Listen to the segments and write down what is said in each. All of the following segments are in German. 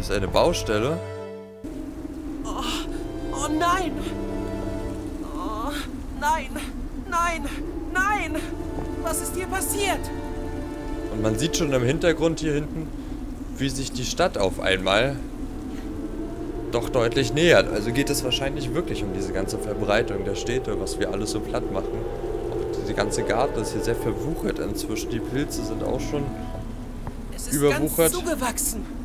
Hier ist eine Baustelle. Oh, oh nein! Oh, nein! Nein! Nein! Was ist hier passiert? Und man sieht schon im Hintergrund hier hinten, wie sich die Stadt auf einmal doch deutlich nähert. Also geht es wahrscheinlich wirklich um diese ganze Verbreitung der Städte, was wir alles so platt machen. Auch diese ganze Garten ist hier sehr verwuchert inzwischen. Die Pilze sind auch schon Es ist Überwuchert. ganz zugewachsen.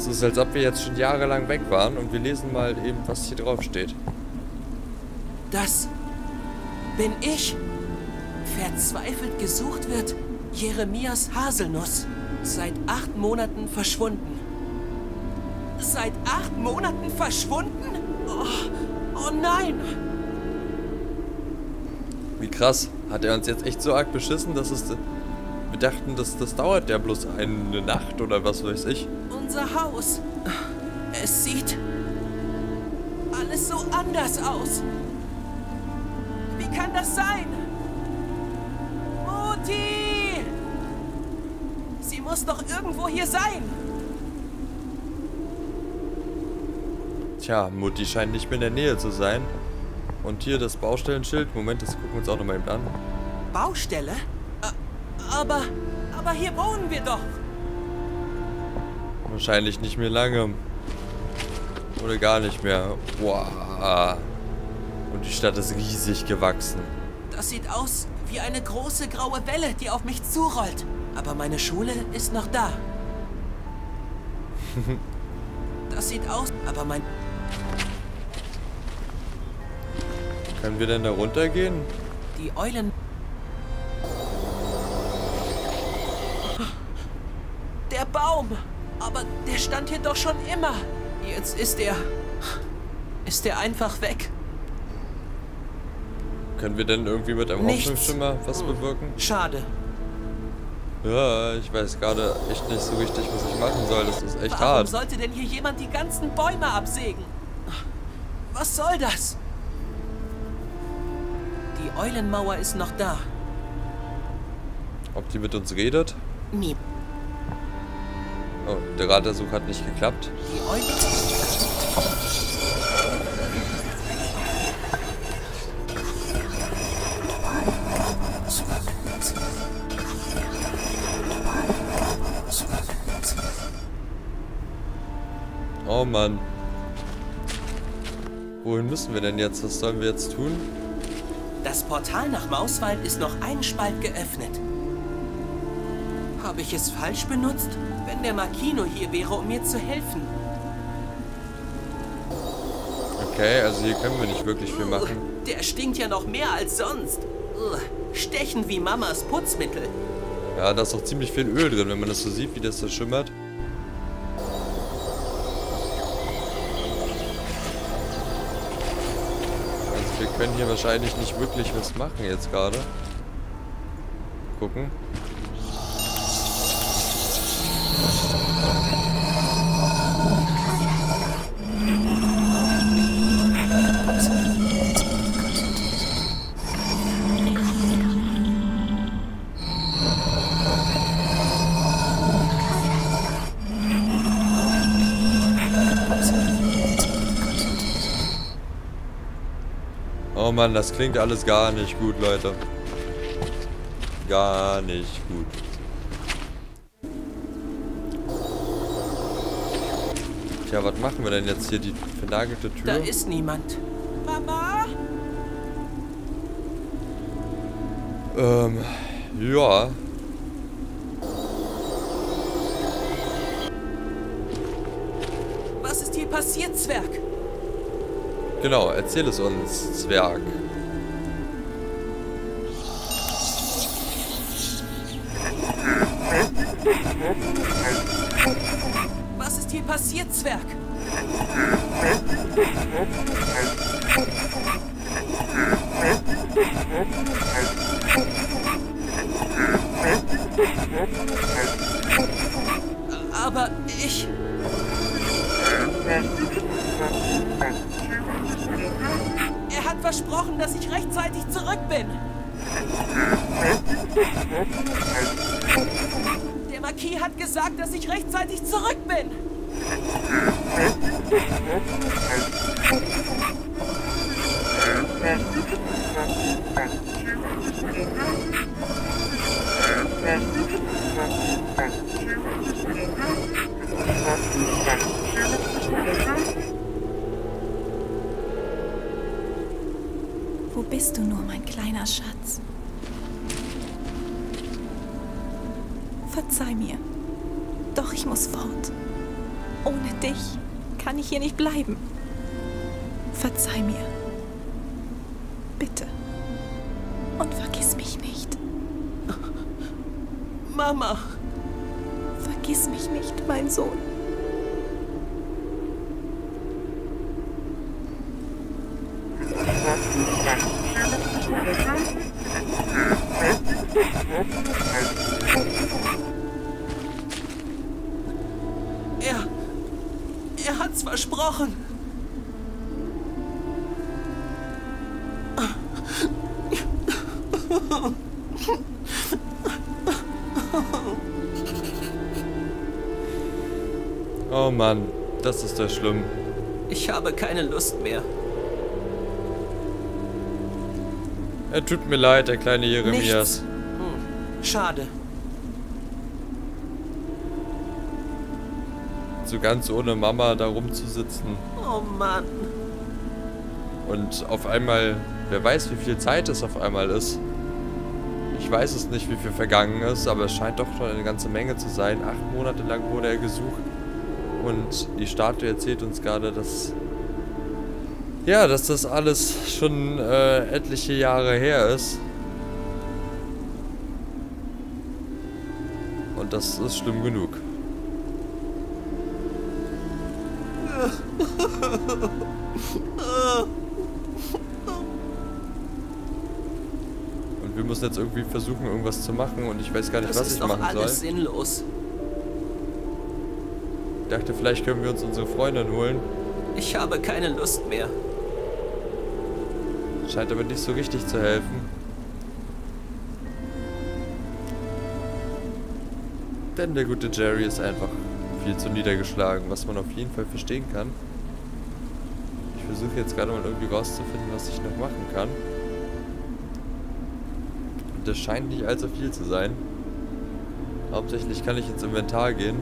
Es ist, als ob wir jetzt schon jahrelang weg waren und wir lesen mal eben, was hier drauf steht. Das bin ich. Verzweifelt gesucht wird Jeremias Haselnuss. Seit acht Monaten verschwunden. Seit acht Monaten verschwunden? Oh, oh nein! Wie krass. Hat er uns jetzt echt so arg beschissen, dass es... Wir dachten, das, das dauert ja bloß eine Nacht oder was weiß ich. Unser Haus. Es sieht alles so anders aus. Wie kann das sein? Mutti! Sie muss doch irgendwo hier sein. Tja, Mutti scheint nicht mehr in der Nähe zu sein. Und hier das Baustellenschild. Moment, das gucken wir uns auch nochmal eben an. Baustelle? Aber, aber hier wohnen wir doch. Wahrscheinlich nicht mehr lange. Oder gar nicht mehr. Wow. Und die Stadt ist riesig gewachsen. Das sieht aus wie eine große graue Welle, die auf mich zurollt. Aber meine Schule ist noch da. Das sieht aus, aber mein... Können wir denn da runtergehen? Die Eulen... Baum! Aber der stand hier doch schon immer. Jetzt ist er... Ist er einfach weg. Können wir denn irgendwie mit einem Nichts. Hoffnungsschimmer was bewirken? Schade. Ja, ich weiß gerade echt nicht so richtig, was ich machen soll. Das ist echt Warum hart. sollte denn hier jemand die ganzen Bäume absägen? Was soll das? Die Eulenmauer ist noch da. Ob die mit uns redet? Nie. Oh, der Radarsuch hat nicht geklappt. Oh Mann. Wohin müssen wir denn jetzt? Was sollen wir jetzt tun? Das Portal nach Mauswald ist noch einen Spalt geöffnet. Habe ich es falsch benutzt? Wenn der Makino hier wäre, um mir zu helfen. Okay, also hier können wir nicht wirklich viel machen. Der stinkt ja noch mehr als sonst. Stechen wie Mamas Putzmittel. Ja, da ist auch ziemlich viel Öl drin, wenn man das so sieht, wie das so schimmert. Also wir können hier wahrscheinlich nicht wirklich was machen jetzt gerade. Gucken. Mann, das klingt alles gar nicht gut, Leute. Gar nicht gut. Tja, was machen wir denn jetzt hier? Die vernagelte Tür? Da ist niemand. Mama? Ähm, ja. Was ist hier passiert, Zwerg? Genau, erzähl es uns, Zwerg. Was ist hier passiert, Zwerg? Aber ich... Er hat versprochen, dass ich rechtzeitig zurück bin. Der Der Marquis hat gesagt, dass ich rechtzeitig zurück bin. Verzeih mir. Doch ich muss fort. Ohne dich kann ich hier nicht bleiben. Verzeih mir. Bitte. Und vergiss mich nicht. Mama. Vergiss mich nicht, mein Sohn. Hat's versprochen. Oh Mann, das ist ja schlimm. Ich habe keine Lust mehr. Er tut mir leid, der kleine Jeremias. Hm. Schade. So ganz ohne Mama da rumzusitzen. Oh Mann. Und auf einmal, wer weiß, wie viel Zeit es auf einmal ist. Ich weiß es nicht, wie viel vergangen ist, aber es scheint doch schon eine ganze Menge zu sein. Acht Monate lang wurde er gesucht. Und die Statue erzählt uns gerade, dass. Ja, dass das alles schon äh, etliche Jahre her ist. Und das ist schlimm genug. Und wir müssen jetzt irgendwie versuchen, irgendwas zu machen und ich weiß gar nicht, Das was ist ich machen alles soll. sinnlos. Ich dachte, vielleicht können wir uns unsere Freundin holen. Ich habe keine Lust mehr. Scheint aber nicht so richtig zu helfen. Denn der gute Jerry ist einfach viel zu niedergeschlagen, was man auf jeden Fall verstehen kann. Ich versuche jetzt gerade mal irgendwie rauszufinden, was ich noch machen kann. Und das scheint nicht allzu viel zu sein. Hauptsächlich kann ich ins Inventar gehen.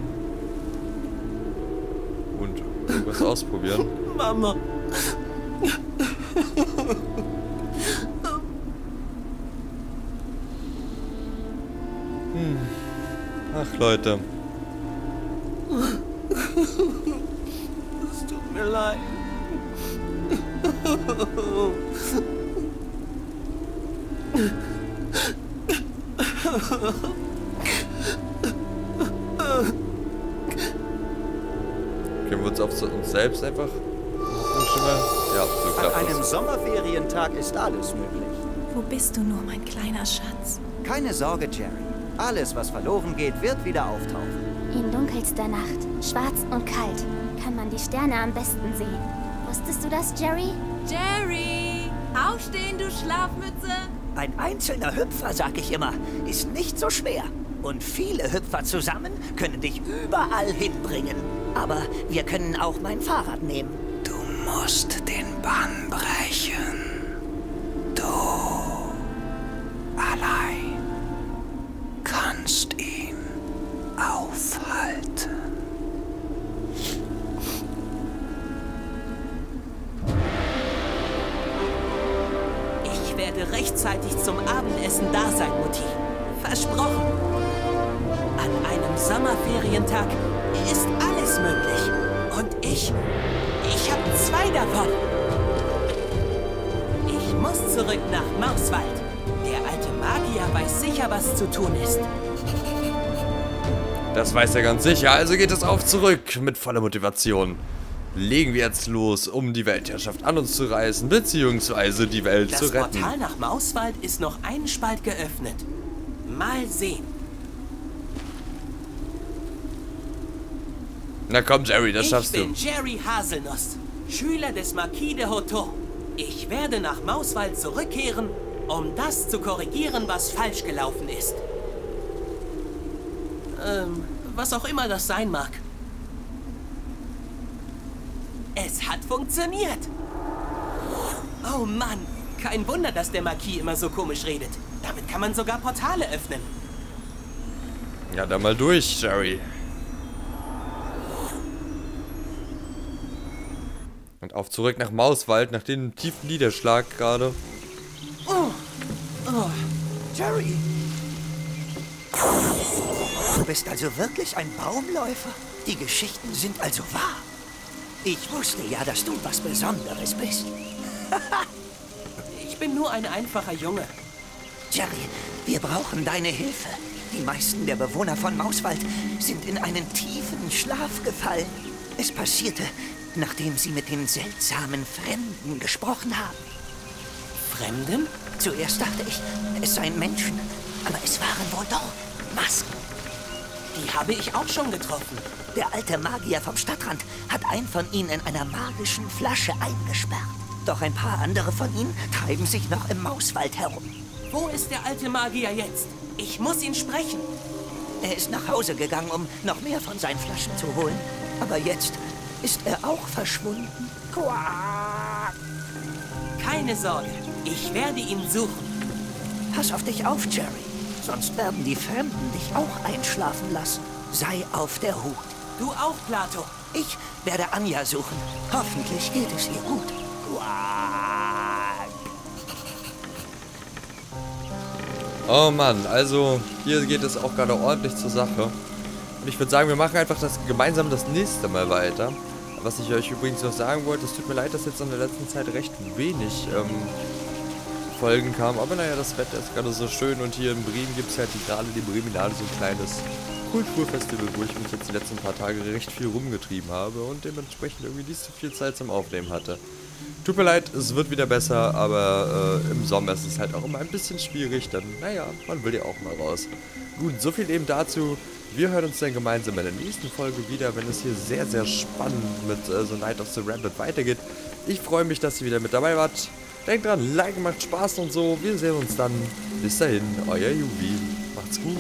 Und irgendwas ausprobieren. Mama. Ach Leute. Leid. Können wir uns auf uns selbst einfach? Ja, so An einem das. Sommerferientag ist alles möglich. Wo bist du nur, mein kleiner Schatz? Keine Sorge, Jerry. Alles, was verloren geht, wird wieder auftauchen. In dunkelster Nacht, schwarz und kalt, kann man die Sterne am besten sehen. Wusstest du das, Jerry? Jerry! Aufstehen, du Schlafmütze! Ein einzelner Hüpfer, sag ich immer, ist nicht so schwer. Und viele Hüpfer zusammen können dich überall hinbringen. Aber wir können auch mein Fahrrad nehmen. Du musst den Bann brechen. Rechtzeitig zum Abendessen da sein, Mutti. Versprochen. An einem Sommerferientag ist alles möglich. Und ich, ich habe zwei davon. Ich muss zurück nach Mauswald. Der alte Magier weiß sicher, was zu tun ist. Das weiß er ganz sicher. Also geht es auf zurück mit voller Motivation. Legen wir jetzt los, um die Weltherrschaft an uns zu reißen, beziehungsweise die Welt Das zu retten. Portal nach Mauswald ist noch einen Spalt geöffnet. Mal sehen. Na komm, Jerry, das ich schaffst du. bin Jerry Haselnuss, Schüler des Marquis de Hoton. Ich werde nach Mauswald zurückkehren, um das zu korrigieren, was falsch gelaufen ist. Ähm, was auch immer das sein mag. Es hat funktioniert. Oh Mann, kein Wunder, dass der Marquis immer so komisch redet. Damit kann man sogar Portale öffnen. Ja, dann mal durch, Jerry. Und auf zurück nach Mauswald, nach dem tiefen Niederschlag gerade. Jerry! Du bist also wirklich ein Baumläufer? Die Geschichten sind also wahr. Ich wusste ja, dass du was Besonderes bist. Ich bin nur ein einfacher Junge. Jerry, wir brauchen deine Hilfe. Die meisten der Bewohner von Mauswald sind in einen tiefen Schlaf gefallen. Es passierte, nachdem sie mit den seltsamen Fremden gesprochen haben. Fremden? Zuerst dachte ich, es seien Menschen, aber es waren wohl doch Masken. Die habe ich auch schon getroffen. Der alte Magier vom Stadtrand hat einen von ihnen in einer magischen Flasche eingesperrt. Doch ein paar andere von ihnen treiben sich noch im Mauswald herum. Wo ist der alte Magier jetzt? Ich muss ihn sprechen. Er ist nach Hause gegangen, um noch mehr von seinen Flaschen zu holen. Aber jetzt ist er auch verschwunden. Quack. Keine Sorge, ich werde ihn suchen. Pass auf dich auf, Jerry. Sonst werden die Fremden dich auch einschlafen lassen. Sei auf der Hut. Du auch, Plato. Ich werde Anja suchen. Hoffentlich geht es ihr gut. Oh Mann, also hier geht es auch gerade ordentlich zur Sache. Und ich würde sagen, wir machen einfach das gemeinsam das nächste Mal weiter. Was ich euch übrigens noch sagen wollte, es tut mir leid, dass jetzt in der letzten Zeit recht wenig ähm, Folgen kamen. Aber naja, das Wetter ist gerade so schön und hier in Bremen gibt es halt gerade die Breminale so ein kleines Kulturfestival, wo ich mich jetzt die letzten paar Tage recht viel rumgetrieben habe und dementsprechend irgendwie nicht so viel Zeit zum Aufnehmen hatte. Tut mir leid, es wird wieder besser, aber äh, im Sommer ist es halt auch immer ein bisschen schwierig, denn naja, man will ja auch mal raus. Gut, so viel eben dazu. Wir hören uns dann gemeinsam in der nächsten Folge wieder, wenn es hier sehr, sehr spannend mit äh, The Night of the Rabbit weitergeht. Ich freue mich, dass ihr wieder mit dabei wart. Denkt dran, Like macht Spaß und so. Wir sehen uns dann. Bis dahin, euer Jubi. Macht's gut.